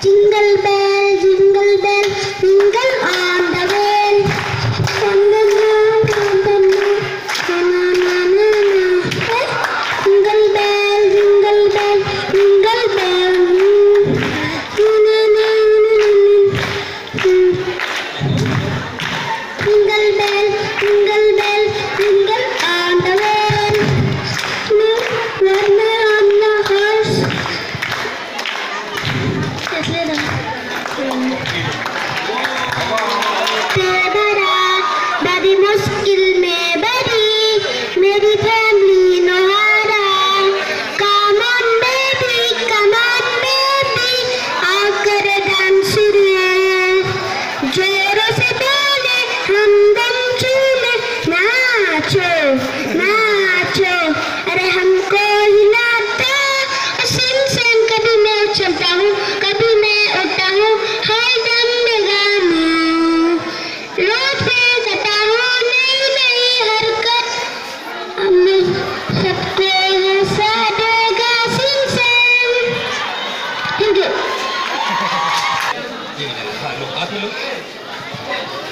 Jingle bell, तेरा बड़ी मुश्किल में बड़ी फैमिली नहारा। come on baby आकर जोरों से हम दम नाचो नाचो Yine, hayır, hayır, hayır.